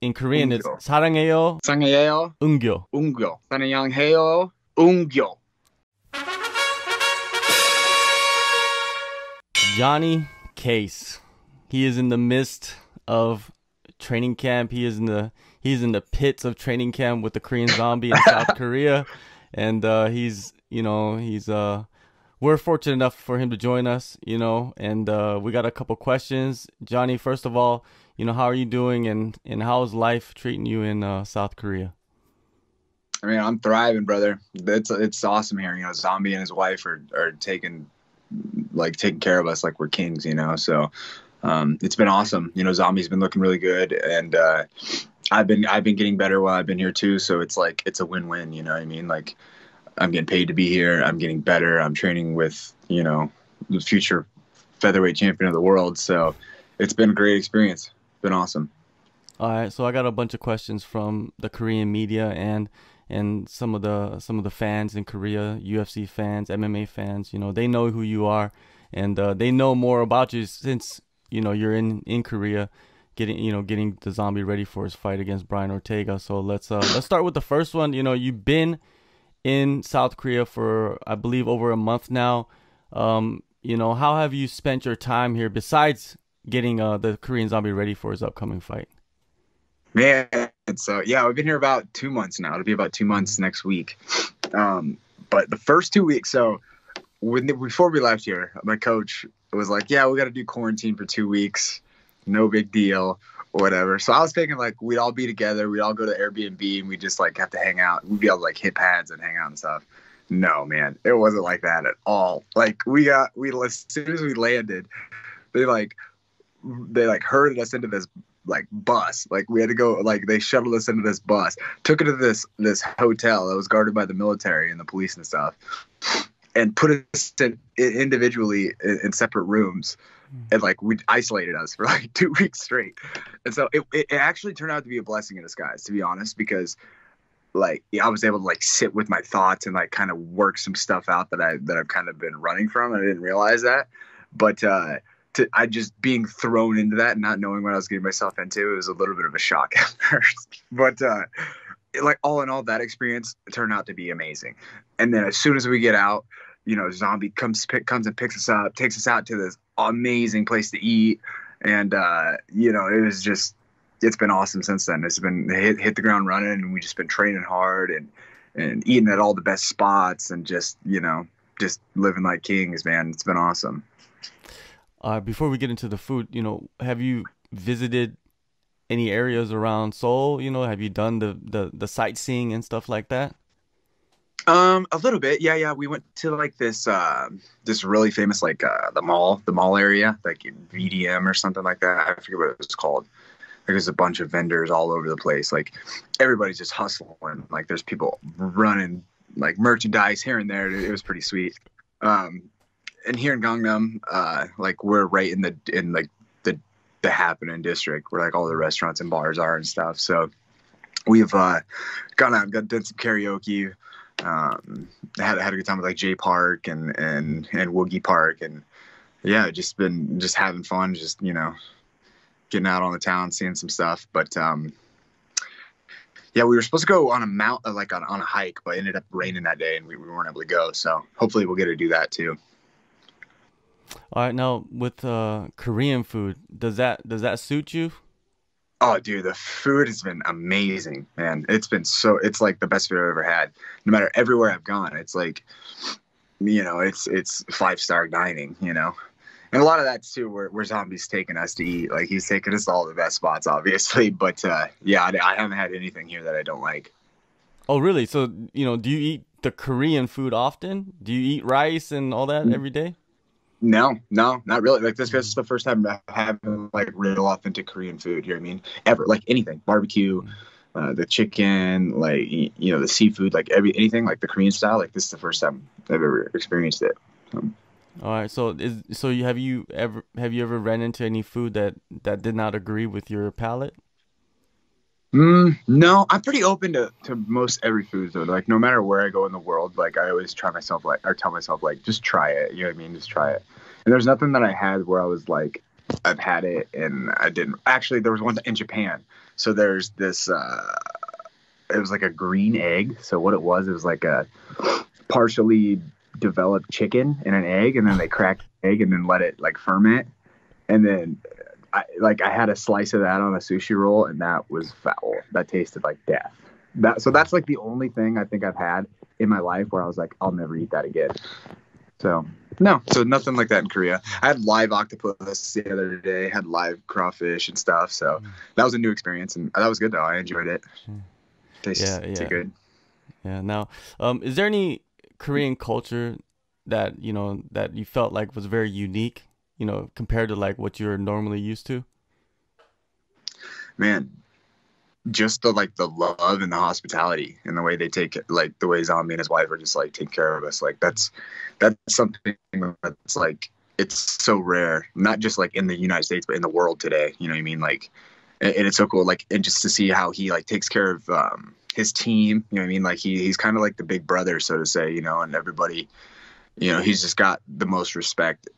in Korean it's Ungyo. 사랑해요, 사랑해요. 응교. 웅교. 사랑해요. 웅교. Johnny Case. He is in the midst of training camp. He is in the he's in the pits of training camp with the Korean Zombie in South Korea, and uh, he's you know he's uh we're fortunate enough for him to join us. You know, and uh, we got a couple questions. Johnny, first of all, you know how are you doing, and and how is life treating you in uh, South Korea? I mean, I'm thriving, brother. It's it's awesome here. You know, Zombie and his wife are are taking like taking care of us like we're kings. You know, so um, it's been awesome. You know, Zombie's been looking really good, and uh, I've been I've been getting better while I've been here too. So it's like it's a win-win. You know what I mean? Like I'm getting paid to be here. I'm getting better. I'm training with you know the future featherweight champion of the world. So it's been a great experience. Been awesome. All right, so I got a bunch of questions from the Korean media and and some of the some of the fans in Korea, UFC fans, MMA fans. You know, they know who you are, and uh, they know more about you since you know you're in in Korea, getting you know getting the zombie ready for his fight against Brian Ortega. So let's uh, let's start with the first one. You know, you've been in South Korea for I believe over a month now. Um, you know, how have you spent your time here besides getting uh, the Korean zombie ready for his upcoming fight? Man, so yeah, we've been here about two months now. It'll be about two months next week. Um, but the first two weeks, so when before we left here, my coach was like, "Yeah, we got to do quarantine for two weeks. No big deal, whatever." So I was thinking like we'd all be together, we'd all go to Airbnb, and we just like have to hang out. We'd be able to like hit pads and hang out and stuff. No, man, it wasn't like that at all. Like we got we as soon as we landed, they like they like herded us into this like bus. Like we had to go like they shuttled us into this bus, took it to this this hotel that was guarded by the military and the police and stuff, and put us in, individually in, in separate rooms. And like we isolated us for like two weeks straight, and so it, it, it actually turned out to be a blessing in disguise, to be honest, because like yeah, I was able to like sit with my thoughts and like kind of work some stuff out that I that I've kind of been running from. And I didn't realize that, but uh, to I just being thrown into that and not knowing what I was getting myself into, it was a little bit of a shock at first. But uh, it- like all in all, that experience turned out to be amazing. And then as soon as we get out, you know, zombie comes pick, comes and picks us up, takes us out to this amazing place to eat, and uh, you know, it was just it's been awesome since then. It's been hit hit the ground running, and we just been training hard and and eating at all the best spots, and just you know, just living like kings, man. It's been awesome. Uh, before we get into the food, you know, have you visited any areas around Seoul? You know, have you done the the, the sightseeing and stuff like that? Um, a little bit, yeah, yeah. We went to like this, uh, this really famous like uh, the mall, the mall area, like VDM or something like that. I forget what it was called. Like, there's a bunch of vendors all over the place. Like everybody's just hustling. Like there's people running like merchandise here and there. It was pretty sweet. Um, and here in Gangnam, uh, like we're right in the in like the the happening district where like all the restaurants and bars are and stuff. So we've uh, gone out got done some karaoke um, had had a good time with like Jay Park and and and Woogie Park and yeah, just been just having fun, just you know, getting out on the town, seeing some stuff. But um, yeah, we were supposed to go on a mount like on, on a hike, but it ended up raining that day and we, we weren't able to go. So hopefully we'll get to do that too. All right, now with uh, Korean food, does that does that suit you? Oh, dude, the food has been amazing, man. It's been so. It's like the best food I've ever had. No matter everywhere I've gone, it's like, you know, it's it's five star dining. You know, and a lot of that's too where, where zombies taking us to eat. Like he's taking us to all the best spots, obviously. But uh, yeah, I, I haven't had anything here that I don't like. Oh, really? So you know, do you eat the Korean food often? Do you eat rice and all that every day? No, no, not really. Like this, this is the first time I'm having like real authentic Korean food. You know I mean? Ever like anything, barbecue, uh, the chicken, like you know the seafood, like every anything like the Korean style. Like this is the first time I've ever experienced it. Um, All right. So is so you have you ever have you ever ran into any food that that did not agree with your palate? Mm, no, I'm pretty open to, to most every food though. Like no matter where I go in the world, like I always try myself like or tell myself like just try it. You know what I mean? Just try it. And there's nothing that I had where I was like I've had it and I didn't actually there was one in Japan. So there's this uh it was like a green egg. So what it was, it was like a partially developed chicken in an egg and then they cracked the egg and then let it like ferment. And then I like I had a slice of that on a sushi roll and that was foul. That tasted like death. That so that's like the only thing I think I've had in my life where I was like, I'll never eat that again. So no, so nothing like that in Korea. I had live octopus the other day, had live crawfish and stuff. So that was a new experience, and that was good though. I enjoyed it. Tastes Yeah, yeah. good. Yeah. Now, um, is there any Korean culture that you know that you felt like was very unique? You know, compared to like what you're normally used to. Man, just the like the love and the hospitality and the way they take it, like the way Zombie and his wife are just like take care of us. Like that's that's something that's like it's so rare, not just like in the United States, but in the world today. You know what I mean? Like, and it's so cool. Like, and just to see how he like takes care of um, his team. You know what I mean? Like he he's kind of like the big brother, so to say. You know, and everybody, you know, he's just got the most respect.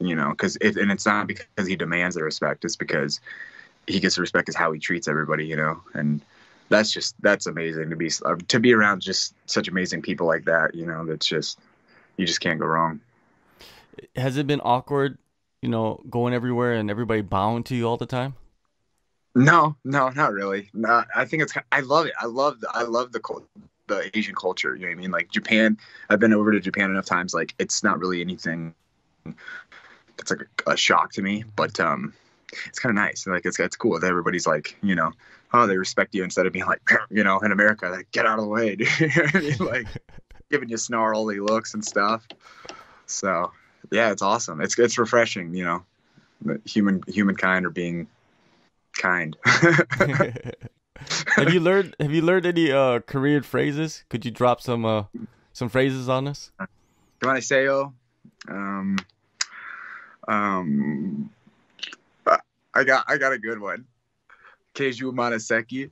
You know, because it, and it's not because he demands the respect. It's because he gets the respect is how he treats everybody. You know, and that's just that's amazing to be uh, to be around just such amazing people like that. You know, that's just you just can't go wrong. Has it been awkward? You know, going everywhere and everybody bowing to you all the time. No, no, not really. No, I think it's. I love it. I love. I love the cul- the Asian culture. You know what I mean? Like Japan. I've been over to Japan enough times. Like it's not really anything that's like a, a shock to me, but um, it's kind of nice. Like it's it's cool that everybody's like you know, oh they respect you instead of being like you know in America like get out of the way, dude. Like giving you snarly looks and stuff. So yeah, it's awesome. It's it's refreshing, you know. Human humankind are being kind. have you learned Have you learned any uh, Korean phrases? Could you drop some uh, some phrases on us? Um, um, uh, I got I got a good one. Keiju Manaseki.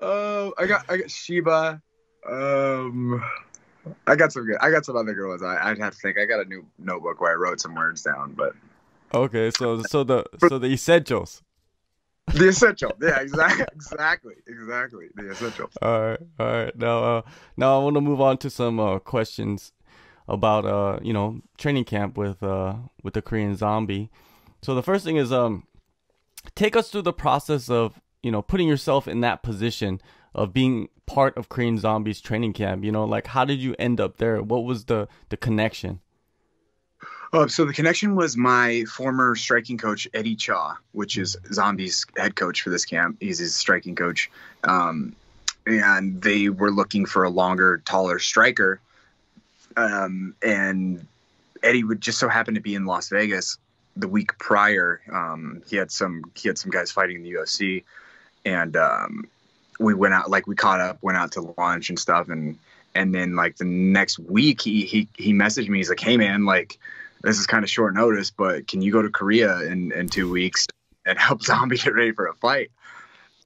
Oh, I got I got Shiba. Um, I got some good. I got some other good ones. I, I'd have to think. I got a new notebook where I wrote some words down, but Okay, so so the so the essentials. the essential. Yeah, exactly, exactly, exactly. The essential. All right, all right. Now, uh, now I want to move on to some uh, questions about uh, you know, training camp with uh with the Korean Zombie. So the first thing is um, take us through the process of you know putting yourself in that position of being part of Korean Zombies training camp. You know, like how did you end up there? What was the the connection? Oh, so the connection was my former striking coach Eddie Cha, which is Zombies head coach for this camp. He's his striking coach, um, and they were looking for a longer, taller striker. Um, and Eddie would just so happen to be in Las Vegas the week prior. Um, he had some he had some guys fighting in the UFC, and um, we went out like we caught up, went out to lunch and stuff, and and then like the next week he he he messaged me. He's like, "Hey man, like this is kind of short notice, but can you go to Korea in in two weeks and help Zombie get ready for a fight?"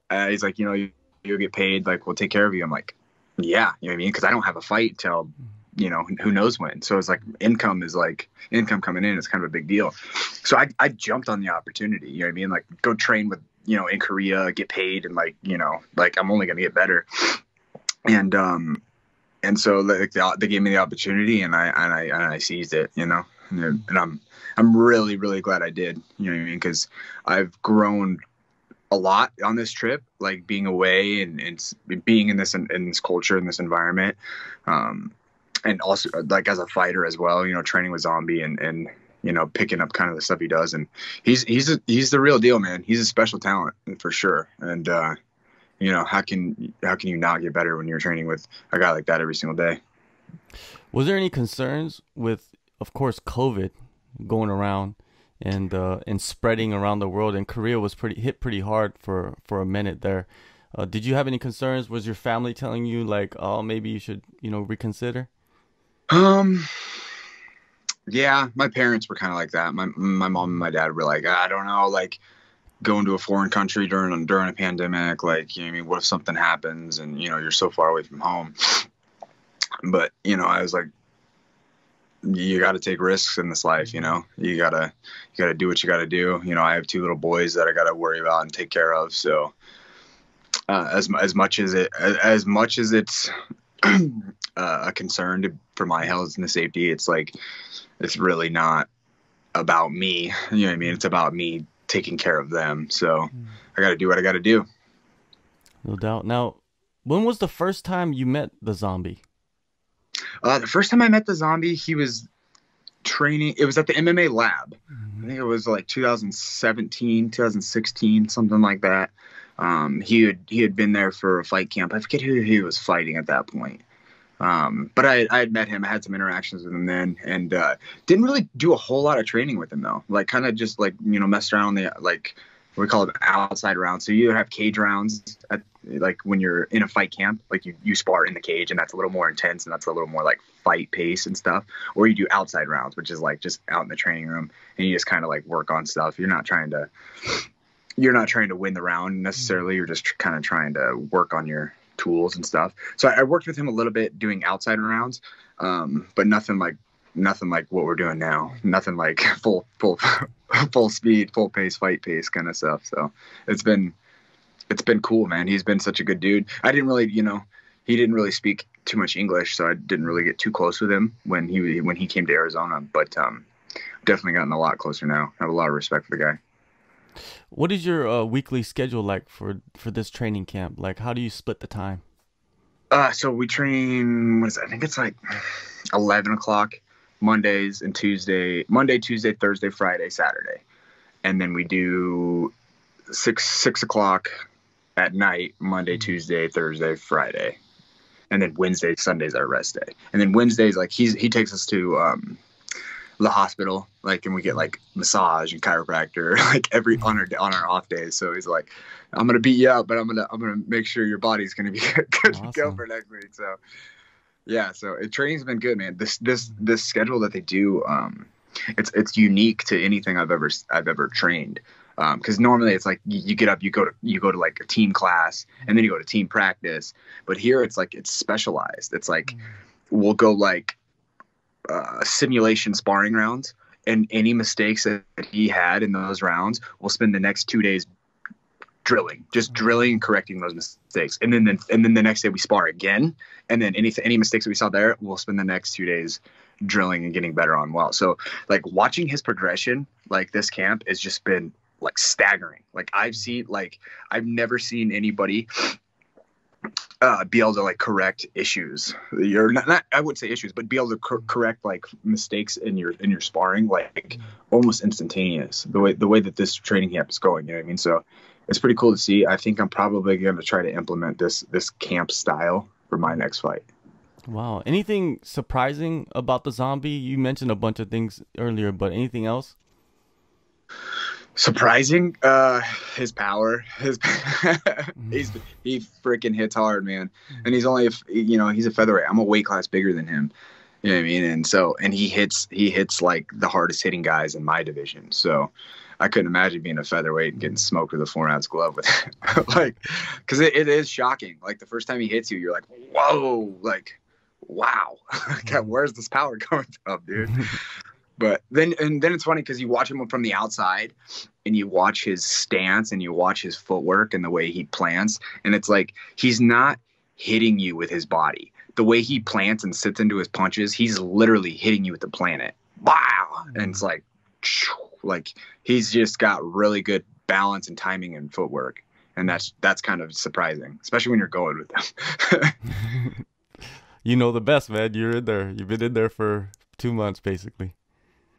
Uh, he's like, "You know, you, you'll get paid. Like we'll take care of you." I'm like, "Yeah, you know what I mean?" Because I don't have a fight till you know who knows when. So it's like income is like income coming in is kind of a big deal. So I I jumped on the opportunity. You know what I mean? Like go train with you know in Korea, get paid, and like you know like I'm only gonna get better. And um and so like they, they gave me the opportunity, and I and I and I seized it. You know, and, and I'm I'm really really glad I did. You know what I mean? Because I've grown a lot on this trip, like being away and, and being in this in, this culture in this environment, um, and also like as a fighter as well. You know, training with Zombie and and you know picking up kind of the stuff he does, and he's he's a, he's the real deal, man. He's a special talent for sure, and uh, you know how can how can you not get better when you're training with a guy like that every single day? Was there any concerns with, of course, COVID going around and uh, and spreading around the world? And Korea was pretty hit pretty hard for for a minute there. Uh, did you have any concerns? Was your family telling you like, oh, maybe you should, you know, reconsider? Um, yeah, my parents were kind of like that. My my mom and my dad were like, I don't know, like going to a foreign country during during a pandemic, like you know, what I mean, what if something happens and you know you're so far away from home? But you know, I was like, you got to take risks in this life. You know, you gotta you gotta do what you gotta do. You know, I have two little boys that I gotta worry about and take care of. So uh, as as much as it as much as it's a concern for my health and the safety, it's like it's really not about me. You know what I mean? It's about me taking care of them. So I got to do what I got to do. No doubt. Now, when was the first time you met the zombie? Uh, the first time I met the zombie, he was training. It was at the MMA lab. Mm-hmm. I think it was like 2017, 2016, something like that. Um, he had he had been there for a fight camp. I forget who he was fighting at that point. Um, but I, I had met him. I had some interactions with him then, and uh, didn't really do a whole lot of training with him though. Like kind of just like you know messed around the like we call it outside rounds. So you have cage rounds at like when you're in a fight camp, like you, you spar in the cage and that's a little more intense and that's a little more like fight pace and stuff. Or you do outside rounds, which is like just out in the training room and you just kind of like work on stuff. You're not trying to you're not trying to win the round necessarily. You're just kind of trying to work on your tools and stuff. So I, I worked with him a little bit doing outside rounds, um, but nothing like nothing like what we're doing now. Nothing like full full full speed, full pace, fight pace kind of stuff. So it's been it's been cool, man. He's been such a good dude. I didn't really, you know, he didn't really speak too much English, so I didn't really get too close with him when he when he came to Arizona. But um, definitely gotten a lot closer now. I have a lot of respect for the guy. What is your uh, weekly schedule like for for this training camp? Like, how do you split the time? Uh, so we train. What is it? I think it's like eleven o'clock Mondays and Tuesday. Monday, Tuesday, Thursday, Friday, Saturday, and then we do six six o'clock at night, Monday, Tuesday, Thursday, Friday, and then Wednesday, Sundays our rest day. And then Wednesdays, like he's he takes us to um, the hospital, like, and we get like massage and chiropractor, like every on our on our off days. So he's like, I'm gonna beat you up, but I'm gonna I'm gonna make sure your body's gonna be good awesome. to go for next week. So yeah, so it, training's been good, man. This this this schedule that they do, um, it's it's unique to anything I've ever I've ever trained because um, normally it's like you, you, get up, you go to you go to like a team class, and then you go to team practice. But here it's like it's specialized. It's like mm-hmm. we'll go like uh, simulation sparring rounds, and any mistakes that he had in those rounds, we'll spend the next two days drilling, just mm-hmm. drilling and correcting those mistakes. And then, then and then the next day we spar again, and then any any mistakes that we saw there, we'll spend the next two days drilling and getting better on well. So like watching his progression, like this camp, has just been like staggering. Like I've seen like I've never seen anybody uh, be able to like correct issues. You're not, not I would say issues, but be able to cor- correct like mistakes in your in your sparring like almost instantaneous. The way the way that this training camp is going, you know what I mean? So it's pretty cool to see. I think I'm probably going to try to implement this this camp style for my next fight. Wow. Anything surprising about the zombie? You mentioned a bunch of things earlier, but anything else? Surprising uh his power. His mm-hmm. he's he freaking hits hard man. And he's only a, you know he's a featherweight. I'm a weight class bigger than him. You know what i mean? And so and he hits he hits like the hardest hitting guys in my division. So i couldn't imagine being a featherweight and getting mm-hmm. smoked with a four ounce glove with like because it, it is shocking. Like the first time he hits you you're like whoa like wow. God, mm-hmm. where's this power coming from dude but then and then it's funny because you watch him from the outside and you watch his stance and you watch his footwork and the way he plants. And it's like he's not hitting you with his body. The way he plants and sits into his punches he's literally hitting you with the planet. Wow. And it's like like he's just got really good balance and timing and footwork. And that's that's kind of surprising especially when you're going with them you know the best man. You're in there. You've been in there for two months basically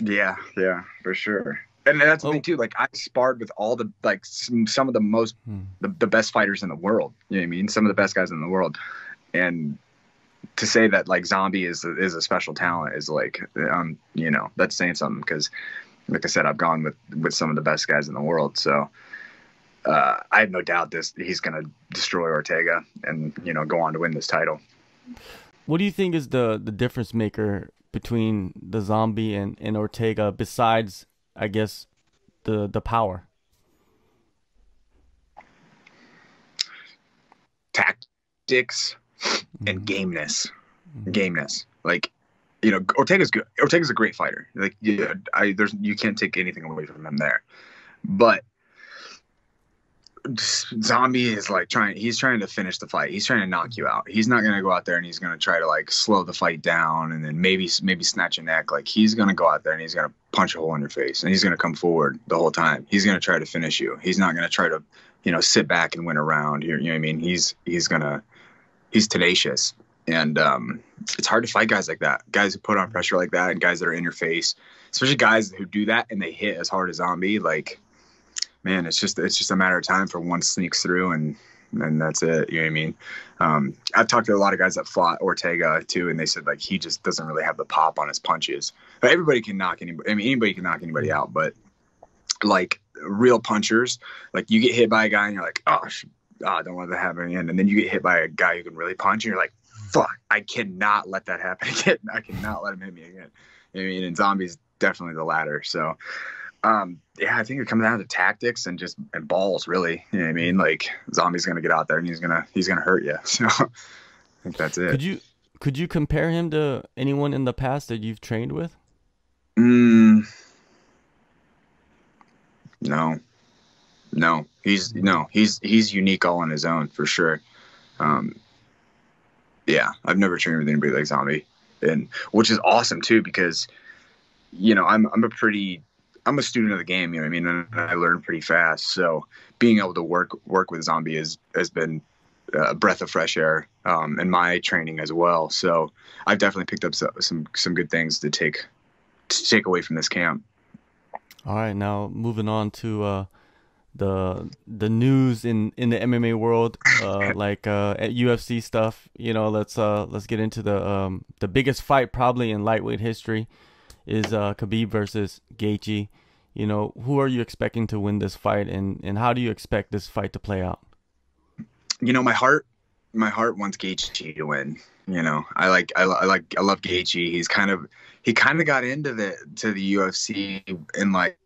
yeah, yeah, for sure. And that's the oh. thing too. Like I sparred with all the like some, some of the most hmm. the, the best fighters in the world. You know what I mean? Some of the best guys in the world. And to say that like zombie is is a special talent is like um you know that's saying something because like I said I've gone with with some of the best guys in the world so uh, I have no doubt this he's gonna destroy Ortega and you know go on to win this title. What do you think is the the difference maker between the zombie and, and Ortega besides I guess the the power? Tactics and mm-hmm. gameness. Mm-hmm. Gameness. Like you know, Ortega's good. Ortega's a great fighter. Like, yeah, I there's you can't take anything away from him there. But Zombie is like trying. He's trying to finish the fight. He's trying to knock you out. He's not gonna go out there and he's gonna try to like slow the fight down and then maybe maybe snatch a neck. Like he's gonna go out there and he's gonna punch a hole in your face and he's gonna come forward the whole time. He's gonna try to finish you. He's not gonna try to, you know, sit back and win around round. You know what I mean? He's he's gonna he's tenacious and um, it's hard to fight guys like that. Guys who put on pressure like that and guys that are in your face, especially guys who do that and they hit as hard as Zombie. Like man, it's just it's just a matter of time for one sneaks through and and that's it. You know what I mean? Um, I've talked to a lot of guys that fought Ortega too, and they said like he just doesn't really have the pop on his punches. But everybody can knock anybody. I mean, anybody can knock anybody out, but like real punchers, like you get hit by a guy and you're like, oh, oh don't want that happen again. And then you get hit by a guy who can really punch, and you're like, fuck, I cannot let that happen again. I cannot let him hit me again. I mean, and zombies definitely the latter. So um, yeah, I think it comes down to tactics and just and balls, really. You know what I mean? Like Zombie's gonna get out there and he's gonna he's gonna hurt you. So I think that's it. Could you could you compare him to anyone in the past that you've trained with? Mm, no, no. He's no. He's he's unique all on his own for sure. Um, yeah, I've never trained with anybody like Zombie, and which is awesome too because you know I'm I'm a pretty I'm a student of the game, you know what I mean, and I learn pretty fast. So being able to work work with Zombie has has been a breath of fresh air um, in my training as well. So I've definitely picked up some some, some good things to take to take away from this camp. All right, now moving on to uh, the the news in in the MMA world, uh, like uh, at UFC stuff. You know, let's uh, let's get into the um, the biggest fight probably in lightweight history is uh, Khabib versus Gaethje. You know, who are you expecting to win this fight, and and how do you expect this fight to play out? You know, my heart, my heart wants Gaethje to win. You know, I like, I, I like, I love Gaethje. He's kind of, he kind of got into the to the UFC and like,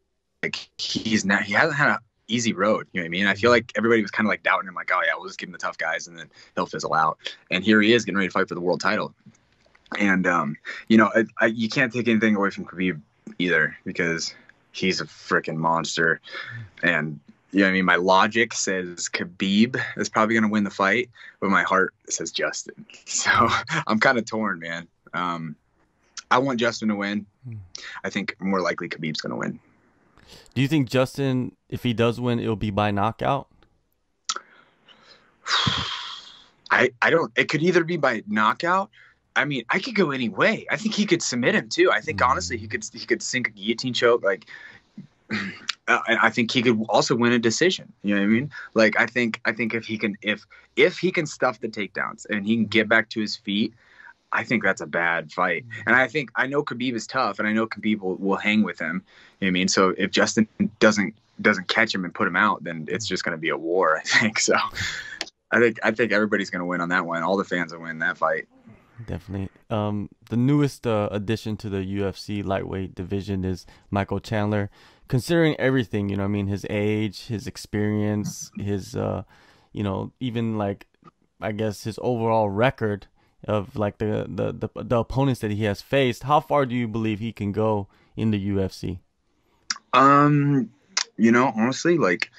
like he's not, he hasn't had a easy road. You know what I mean? I feel like everybody was kind of like doubting him, like, oh yeah, we'll just give him the tough guys, and then he'll fizzle out. And here he is getting ready to fight for the world title. And um, you know, I, I, you can't take anything away from Khabib either because he's a freaking monster. And you know, I mean, my logic says Khabib is probably going to win the fight, but my heart says Justin. So I'm kind of torn, man. Um, I want Justin to win. Hmm. I think more likely Khabib's going to win. Do you think Justin, if he does win, it'll be by knockout? I I don't. It could either be by knockout I mean, I could go any way. I think he could submit him too. I think mm-hmm. honestly, he could he could sink a guillotine choke. Like, uh, I think he could also win a decision. You know what I mean? Like, I think I think if he can if if he can stuff the takedowns and he can get back to his feet, I think that's a bad fight. Mm-hmm. And I think I know Khabib is tough, and I know Khabib will, will hang with him. You know what I mean? So if Justin doesn't doesn't catch him and put him out, then it's just going to be a war. I think so. I think I think everybody's going to win on that one. All the fans will win that fight. Definitely. Um, the newest uh, addition to the UFC lightweight division is Michael Chandler. Considering everything, you know, I mean, his age, his experience, his, uh, you know, even like, I guess his overall record of like the, the the the opponents that he has faced. How far do you believe he can go in the UFC? Um, you know, honestly, like,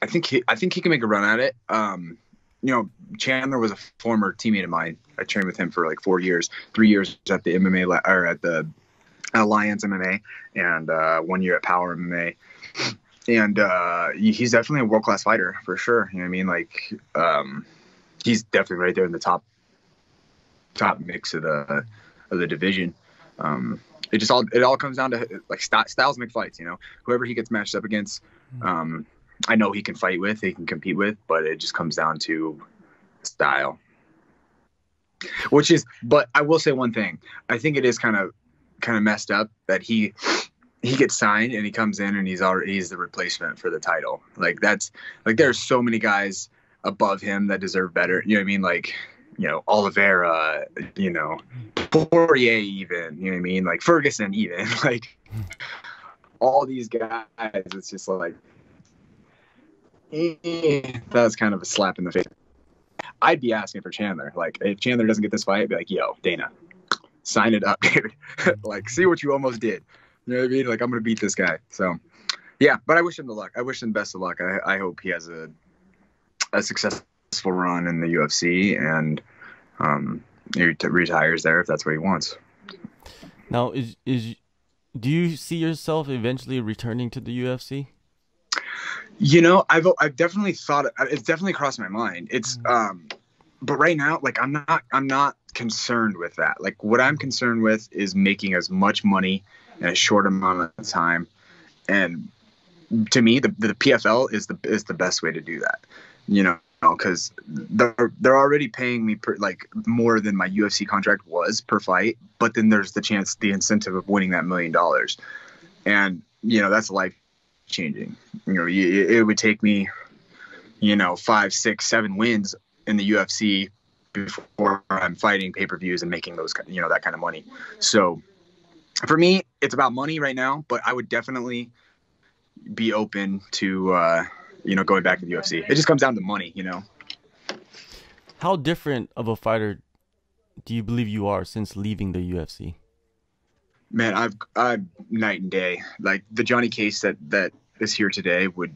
I think he, I think he can make a run at it. Um, you know, Chandler was a former teammate of mine. I trained with him for like four years, three years at the MMA or at the Alliance MMA, and uh, one year at Power MMA. And uh, he's definitely a world class fighter for sure. You know what I mean? Like, um, he's definitely right there in the top top mix of the of the division. Um, it just all it all comes down to like styles make fights. You know, whoever he gets matched up against. Um, I know he can fight with, he can compete with, but it just comes down to style. Which is, but I will say one thing. I think it is kind of, kind of messed up that he, he gets signed and he comes in and he's already he's the replacement for the title. Like that's like there's so many guys above him that deserve better. You know what I mean? Like you know Oliveira, you know Poirier, even you know what I mean? Like Ferguson, even like all these guys. It's just like that's kind of a slap in the face. I'd be asking for Chandler. Like, if Chandler doesn't get this fight, I'd be like, yo, Dana, sign it up, dude. like, see what you almost did. You know what I mean? Like, I'm gonna beat this guy. So, yeah. But I wish him the luck. I wish him best of luck. I, I hope he has a a successful run in the UFC and um, he retires there if that's what he wants. Now, is is do you see yourself eventually returning to the UFC? You know, I've I've definitely thought it's definitely crossed my mind. It's mm. um, but right now, like I'm not I'm not concerned with that. Like what I'm concerned with is making as much money in a short amount of time, and to me, the the PFL is the is the best way to do that. You know, because they're they're already paying me per, like more than my UFC contract was per fight, but then there's the chance, the incentive of winning that million dollars, and you know that's life changing. You know, it would take me, you know, five, six, seven wins in the UFC before I'm fighting pay per views and making those, you know, that kind of money. So for me, it's about money right now, but I would definitely be open to. Uh, you know, going back to the UFC. It just comes down to money, you know. How different of a fighter do you believe you are since leaving the UFC? Man, I've I'm night and day. Like the Johnny Case that that is here today would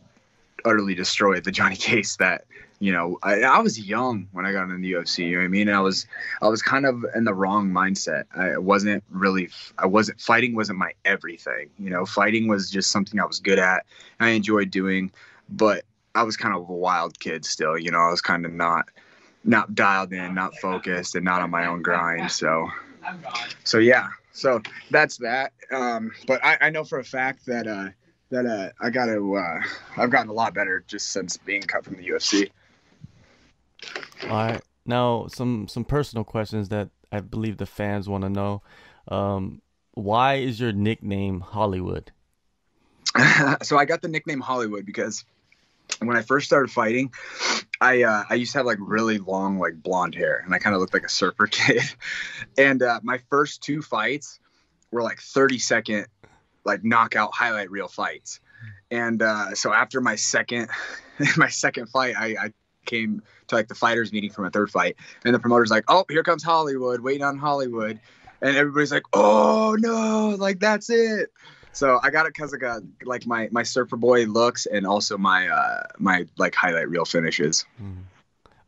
utterly destroy the Johnny Case that you know I, I was young when I got in the UFC. You know what I mean? And I was I was kind of in the wrong mindset. I wasn't really I wasn't fighting wasn't my everything. You know, fighting was just something I was good at. I enjoyed doing but I was kind of a wild kid still. You know, I was kind of not not dialed in, not focused, and not on my own grind. So, so yeah, so that's that. Um, but I, I know for a fact that uh, that uh, I got to uh, I've gotten a lot better just since being cut from the UFC. All right, now some some personal questions that I believe the fans want to know. Um, why is your nickname Hollywood? so I got the nickname Hollywood because when I first started fighting, I uh, I used to have like really long like blonde hair, and I kind of looked like a surfer kid. and uh, my first two fights were like 30 second like knockout highlight reel fights. And uh, so after my second my second fight, I, I came to like the fighters meeting for my third fight, and the promoter's like, "Oh, here comes Hollywood, waiting on Hollywood," and everybody's like, "Oh no, like that's it." So I got it because I got like my my surfer boy looks and also my uh my like highlight reel finishes. Mm.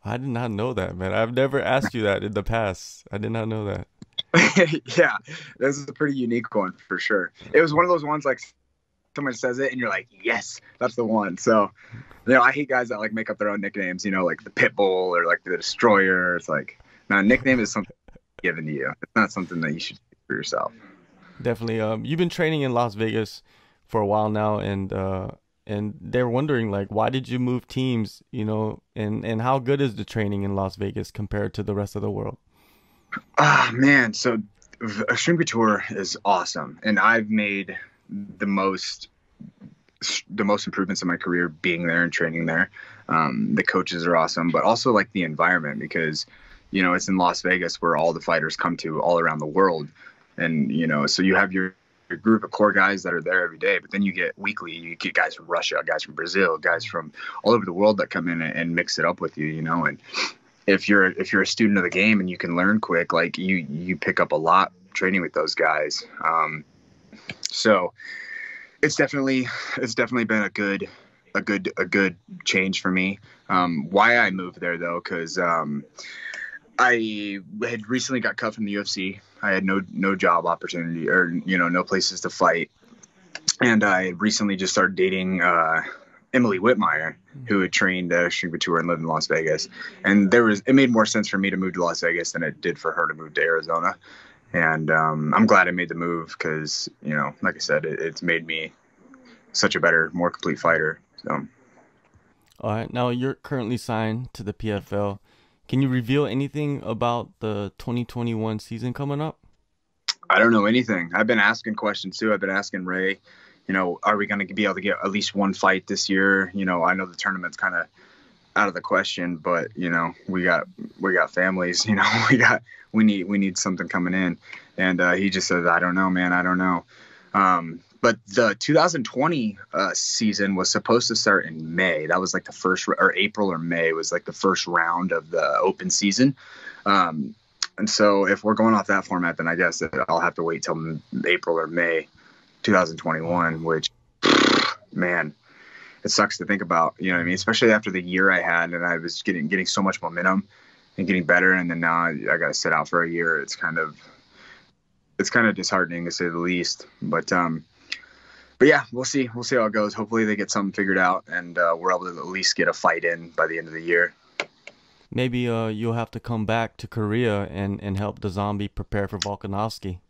I did not know that, man. I've never asked you that in the past. I did not know that. yeah, this is a pretty unique one for sure. It was one of those ones like someone says it and you're like, yes, that's the one. So, you know, I hate guys that like make up their own nicknames. You know, like the Pitbull or like the Destroyer. It's like, now nickname is something given to you. It's not something that you should do for yourself definitely. Um, you've been training in Las Vegas for a while now, and uh, and they're wondering like, why did you move teams? You know, and and how good is the training in Las Vegas compared to the rest of the world? Ah, oh, man. So Extreme Couture is awesome, and I've made the most the most improvements in my career being there and training there. Um, the coaches are awesome, but also like the environment because you know it's in Las Vegas where all the fighters come to all around the world and you know, so you have your, your group of core guys that are there every day, but then you get weekly, you get guys from Russia, guys from Brazil, guys from all over the world that come in and, and mix it up with you, you know, and if you're if you're a student of the game and you can learn quick, like you you pick up a lot training with those guys. Um, so it's definitely it's definitely been a good a good a good change for me. Um, why I moved there though, because um, I had recently got cut from the UFC. I had no no job opportunity or you know no places to fight, and I recently just started dating uh, Emily Whitmire, who had trained at Extreme Couture and lived in Las Vegas. And there was it made more sense for me to move to Las Vegas than it did for her to move to Arizona. And um, I'm glad I made the move because you know, like I said, it, it's made me such a better, more complete fighter. So. All right, now you're currently signed to the PFL. Can you reveal anything about the 2021 season coming up? I don't know anything. I've been asking questions too. I've been asking Ray, you know, are we going to be able to get at least one fight this year? You know, I know the tournament's kind of out of the question, but you know, we got we got families. You know, we got we need we need something coming in, and uh, he just says, I don't know, man, I don't know. Um, but the 2020 uh, season was supposed to start in May. That was like the first, or April or May was like the first round of the open season. Um, and so if we're going off that format, then I guess I'll have to wait till April or May, 2021. Which, man, it sucks to think about. You know what I mean? Especially after the year I had, and I was getting getting so much momentum and getting better, and then now I, I got to sit out for a year. It's kind of it's kind of disheartening to say the least. But um, but yeah, we'll see. We'll see how it goes. Hopefully they get something figured out, and uh, we're able to at least get a fight in by the end of the year. Maybe uh, you'll have to come back to Korea and, and help the zombie prepare for Volkanovski.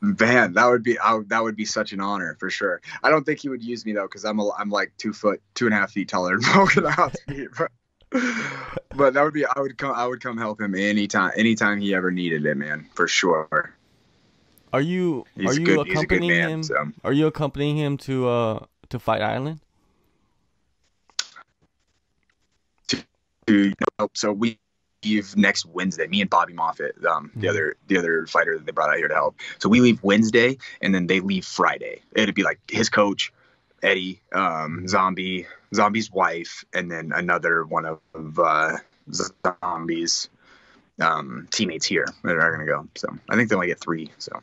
Man, that would be I, that would be such an honor for sure. I don't think he would use me though, because I'm a, I'm like two foot two and a half feet taller than but, but that would be I would come I would come help him anytime anytime he ever needed it, man, for sure. Are you he's are you good, accompanying man, him? So. Are you accompanying him to uh to Fight Island? To, so we leave next Wednesday. Me and Bobby Moffett, um, mm-hmm. the other the other fighter that they brought out here to help. So we leave Wednesday, and then they leave Friday. It'd be like his coach, Eddie, um, Zombie, Zombie's wife, and then another one of, of uh, Zombie's um, teammates here that are gonna go. So I think they only get three. So.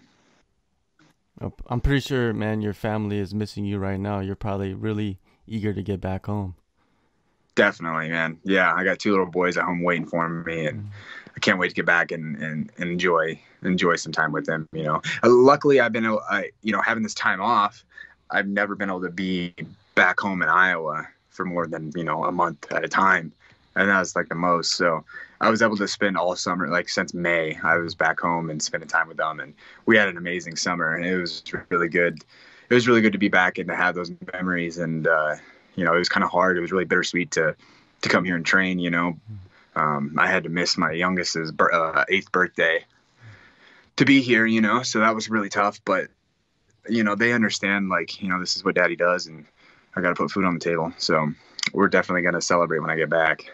I'm pretty sure, man, your family is missing you right now. You're probably really eager to get back home. Definitely, man. Yeah, I got two little boys at home waiting for me, and I can't wait to get back and, and, and enjoy enjoy some time with them. You know, uh, luckily I've been, I, you know, having this time off. I've never been able to be back home in Iowa for more than you know a month at a time, and that was like the most. So I was able to spend all summer, like since May, I was back home and spending time with them, and we had an amazing summer, and it was really good. It was really good to be back and to have those memories, and uh, you know, it was kind of hard. It was really bittersweet to to come here and train. You know, um, I had to miss my youngest's uh, eighth birthday to be here. You know, so that was really tough. But you know, they understand like you know this is what Daddy does, and I got to put food on the table. So we're definitely gonna celebrate when I get back.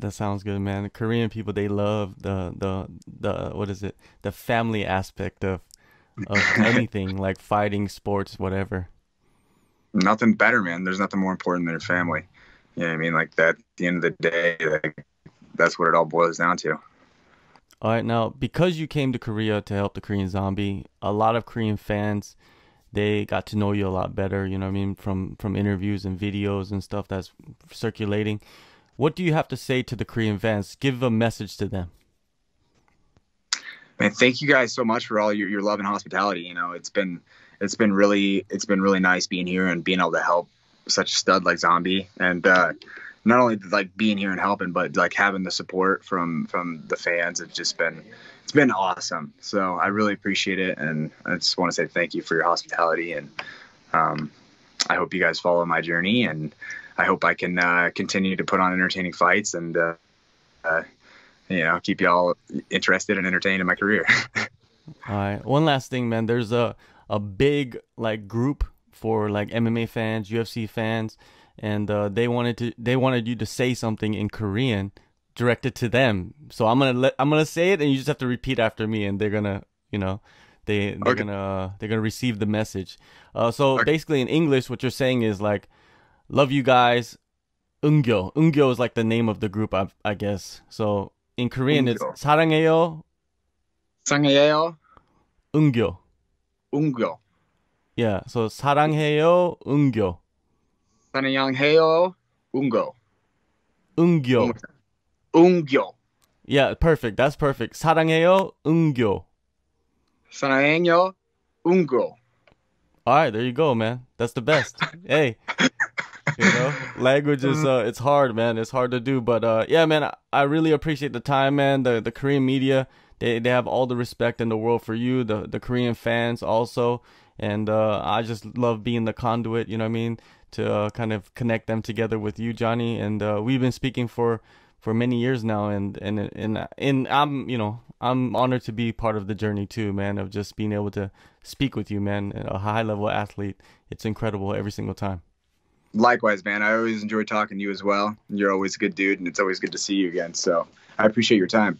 That sounds good, man. The Korean people they love the the the what is it? The family aspect of of anything like fighting, sports, whatever nothing better, man. There's nothing more important than your family. You know what I mean? Like that. At the end of the day, like, that's what it all boils down to. All right, now because you came to Korea to help the Korean Zombie, a lot of Korean fans they got to know you a lot better. You know what I mean? From from interviews and videos and stuff that's circulating. What do you have to say to the Korean fans? Give a message to them. Man, thank you guys so much for all your, your love and hospitality. You know, it's been it's been really it's been really nice being here and being able to help such a stud like Zombie and uh, not only like being here and helping, but like having the support from from the fans. It's just been it's been awesome. So I really appreciate it, and I just want to say thank you for your hospitality and um, I hope you guys follow my journey and I hope I can uh, continue to put on entertaining fights and uh, uh you know keep y'all interested and entertained in my career. All right. One last thing, man. There's a a big like group for like MMA fans, UFC fans, and uh, they wanted to they wanted you to say something in Korean directed to them. So I'm gonna let I'm gonna say it, and you just have to repeat after me, and they're gonna you know they they're okay. gonna uh, they're gonna receive the message. Uh, so okay. basically in English, what you're saying is like, love you guys. Ungyo. Ungyo is like the name of the group, I, I guess. So in Korean, it's 사랑해요. 사랑해요. ungyo. 웅교. Yeah, so 사랑해요, 웅교. 사랑해요, 웅교. 웅교. 웅교. Yeah, perfect. That's perfect. 사랑해요, 웅교. 사랑해요, 웅교. All right, there you go, man. That's the best. hey, you know, language is uh, it's hard, man. It's hard to do, but uh, yeah, man. I, I really appreciate the time, man. The the Korean media they they have all the respect in the world for you, the the Korean fans also, and uh, I just love being the conduit. You know what I mean? To uh, kind of connect them together with you, Johnny. And uh, we've been speaking for for many years now, and and and and I'm you know I'm honored to be part of the journey too, man. Of just being able to speak with you, man. A high level athlete, it's incredible every single time. Likewise, man. I always enjoy talking to you as well. You're always a good dude, and it's always good to see you again. So I appreciate your time.